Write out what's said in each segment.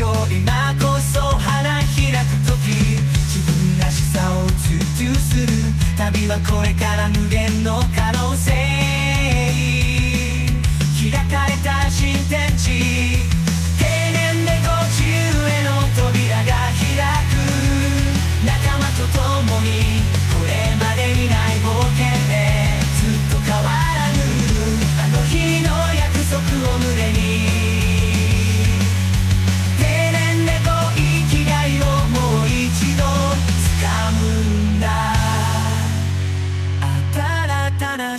勝なこ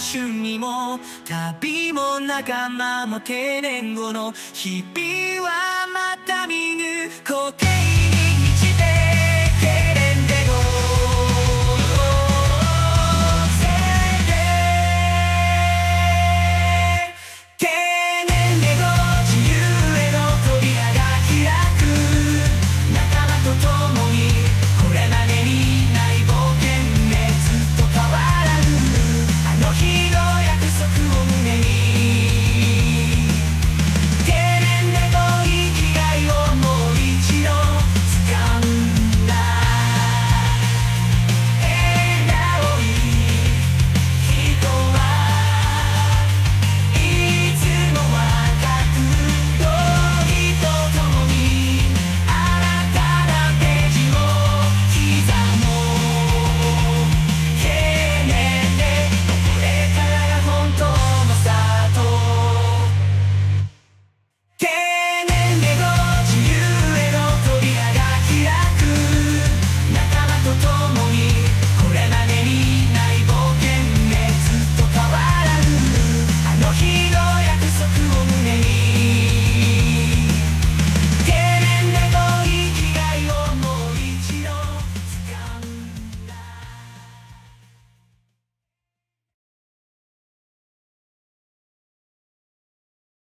春にも旅も仲間も定年後の日々はまた見ぬ光景。